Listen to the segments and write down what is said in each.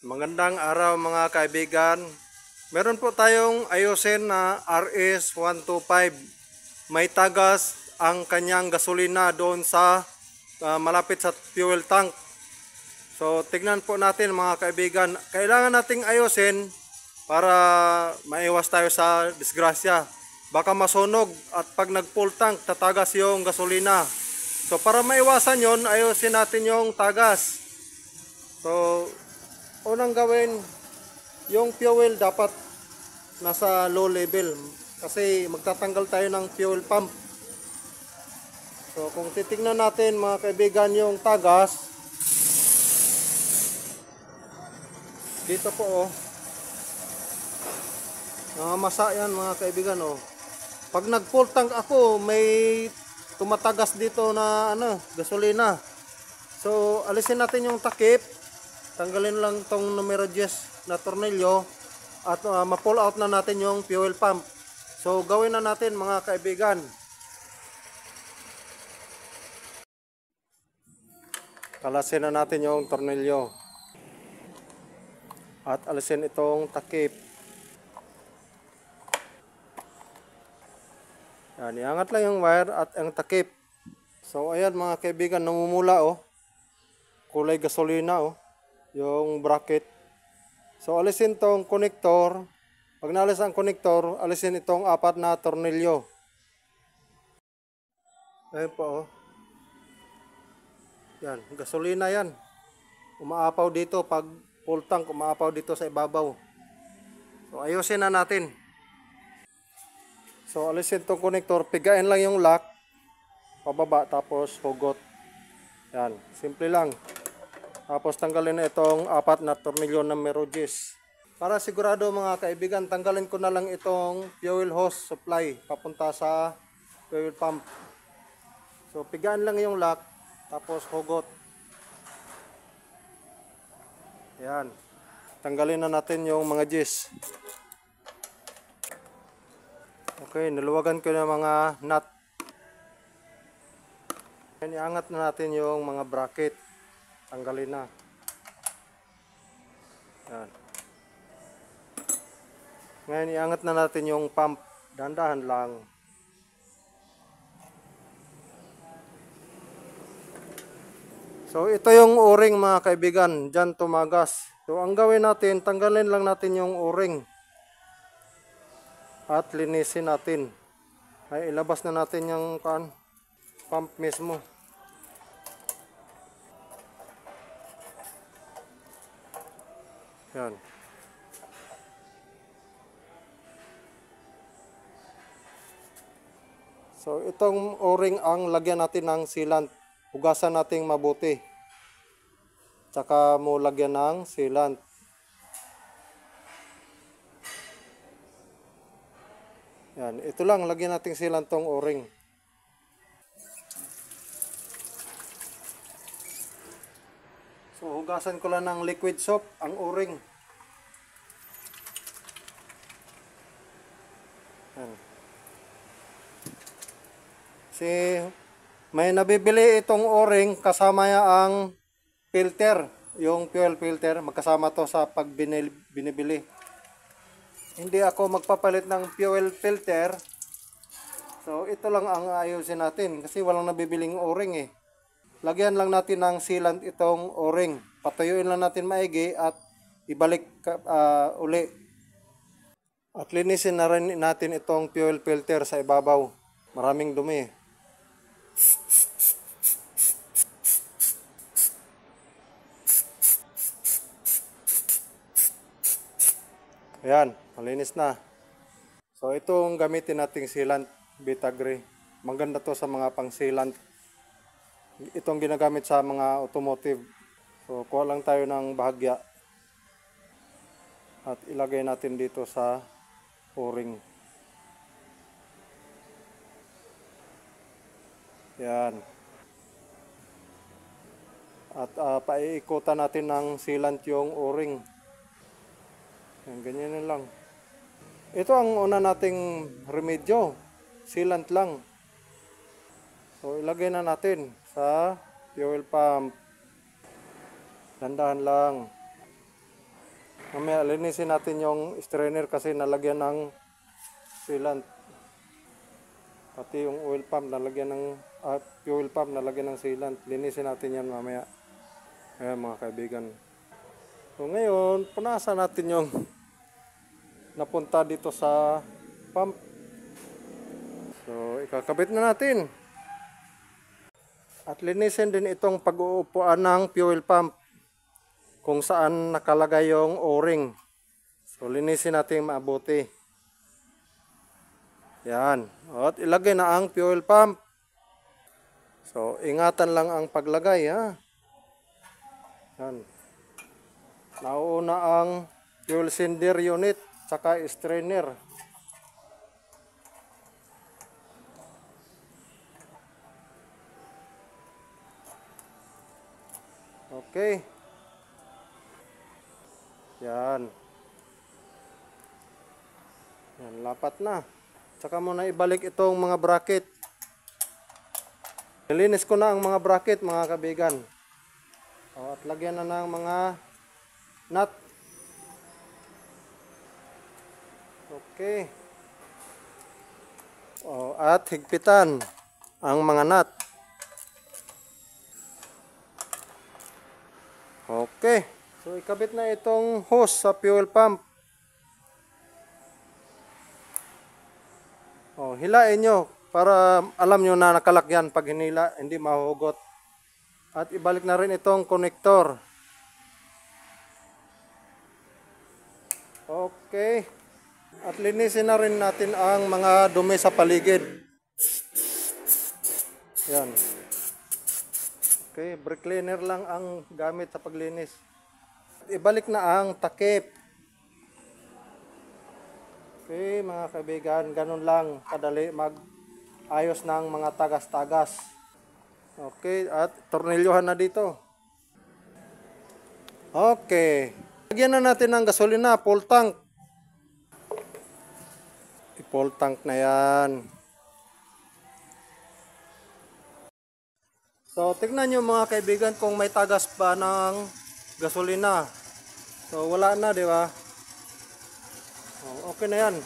Magandang araw mga kaibigan. Meron po tayong ayusin na RS125. May tagas ang kanyang gasolina doon sa ah, malapit sa fuel tank. So tignan po natin mga kaibigan. Kailangan nating ayusin para maiwas tayo sa disgrasya. Baka masunog at pag nag full tank tatagas yung gasolina. So para maiwasan yon ayusin natin yung tagas. So unang gawin, yung fuel dapat nasa low level kasi magtatanggal tayo ng fuel pump. So kung titingnan natin mga kaibigan yung tagas, dito po oh, namamasa yan mga kaibigan oh. Pag nag full tank ako, may tumatagas dito na ano, gasolina. So alisin natin yung takip, tanggalin lang tong numero 10 na tornilyo at uh, ma-pull out na natin yung fuel pump. So gawin na natin mga kaibigan. Kalasin na natin yung tornilyo. At alisin itong takip. Yan, iangat lang yung wire at ang takip. So ayan mga kaibigan, namumula oh. Kulay gasolina oh yung bracket. So alisin tong connector. Pag naalis ang connector, alisin itong apat na tornilyo. Ayun po oh. Yan, gasolina yan. Umaapaw dito pag full tank, umaapaw dito sa ibabaw. So ayusin na natin. So alisin tong connector, pigain lang yung lock pababa tapos hugot. Yan, simple lang. Tapos tanggalin na itong apat na tornilyo ng Merogis. Para sigurado mga kaibigan, tanggalin ko na lang itong fuel hose supply papunta sa fuel pump. So pigaan lang yung lock, tapos hugot. Yan. Tanggalin na natin yung mga gis. Okay, naluwagan ko na mga nut. Yan, iangat na natin yung mga bracket tanggalin na. Yan. Ngayon iangat na natin yung pump. Dandahan lang. So ito yung o-ring mga kaibigan. Dyan tumagas. So ang gawin natin tanggalin lang natin yung o-ring. At linisin natin. Ay ilabas na natin yung kan pump mismo Yan. So itong o-ring ang lagyan natin ng sealant. Hugasan nating mabuti. Tsaka mo lagyan ng sealant. Yan, ito lang lagyan nating sealant tong o-ring. Hugasan ko lang ng liquid soap ang o-ring. Yan. Si may nabibili itong o-ring kasama ang filter, yung fuel filter, magkasama to sa pag binil- binibili. Hindi ako magpapalit ng fuel filter. So ito lang ang ayusin natin kasi walang nabibiling o-ring eh. Lagyan lang natin ng sealant itong o-ring. Patuyuin lang natin maigi at ibalik uh, uli. At linisin na rin natin itong fuel filter sa ibabaw. Maraming dumi. Ayan, malinis na. So itong gamitin nating sealant, Vitagre. Maganda to sa mga pang sealant itong ginagamit sa mga automotive. So, kuha lang tayo ng bahagya at ilagay natin dito sa o-ring. Yan. At uh, paiikutan natin ng sealant yung o-ring. Yan, ganyan na lang. Ito ang una nating remedyo. Sealant lang. So, ilagay na natin sa fuel pump. Dandahan lang. Mamaya linisin natin yung strainer kasi nalagyan ng sealant. Pati yung oil pump nalagyan ng ah, fuel pump nalagyan ng sealant. Linisin natin yan mamaya. Ayan mga kaibigan. So ngayon, punasan natin yung napunta dito sa pump. So ikakabit na natin. At linisin din itong pag-uupuan ng fuel pump kung saan nakalagay yung o-ring. So linisin natin mabuti. Yan. At ilagay na ang fuel pump. So ingatan lang ang paglagay ha. Yan. Nauuna ang fuel cylinder unit tsaka strainer. Okay. Yan. Yan, lapat na. Tsaka mo na ibalik itong mga bracket. Nilinis ko na ang mga bracket, mga kabigan. O, at lagyan na ng mga nut. Okay. O, at higpitan ang mga nut. Okay. So ikabit na itong hose sa fuel pump. Oh, hilain nyo para alam nyo na nakalakyan pag hinila, hindi mahuhugot. At ibalik na rin itong connector. Okay. At linisin na rin natin ang mga dumi sa paligid. Yan. Okay, brake cleaner lang ang gamit sa paglinis. Ibalik na ang takip. Okay, mga kaibigan, ganun lang kadali mag ayos ng mga tagas-tagas. Okay, at tornilyohan na dito. Okay. Lagyan na natin ng gasolina, full tank. I-full tank na yan. So, tignan nyo mga kaibigan kung may tagas pa ng gasolina. So, wala na, di ba? Oh, okay na yan.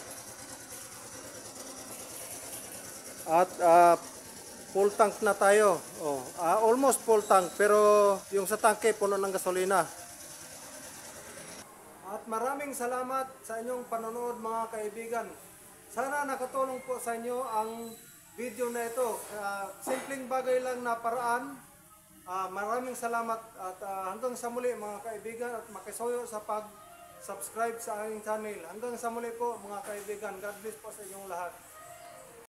At ah, full tank na tayo. Oh, ah, almost full tank, pero yung sa tangke puno ng gasolina. At maraming salamat sa inyong panonood mga kaibigan. Sana nakatulong po sa inyo ang video na ito. Ah, simpleng bagay lang na paraan. Ah, maraming salamat at ah, hanggang sa muli mga kaibigan at makisuyo sa pag-subscribe sa aking channel. Hanggang sa muli po mga kaibigan. God bless po sa inyong lahat.